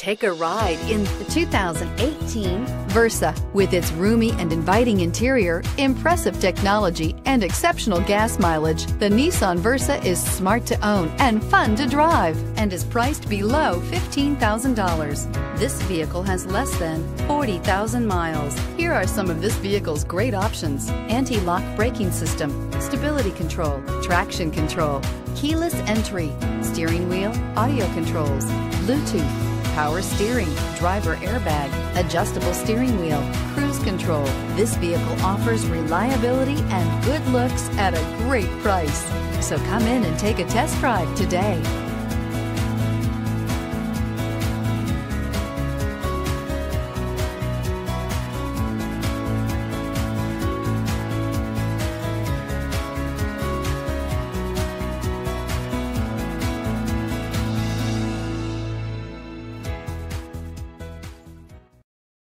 Take a ride in the 2018 Versa. With its roomy and inviting interior, impressive technology, and exceptional gas mileage, the Nissan Versa is smart to own and fun to drive and is priced below $15,000. This vehicle has less than 40,000 miles. Here are some of this vehicle's great options. Anti-lock braking system, stability control, traction control, keyless entry, steering wheel, audio controls, Bluetooth, power steering, driver airbag, adjustable steering wheel, cruise control. This vehicle offers reliability and good looks at a great price. So come in and take a test drive today.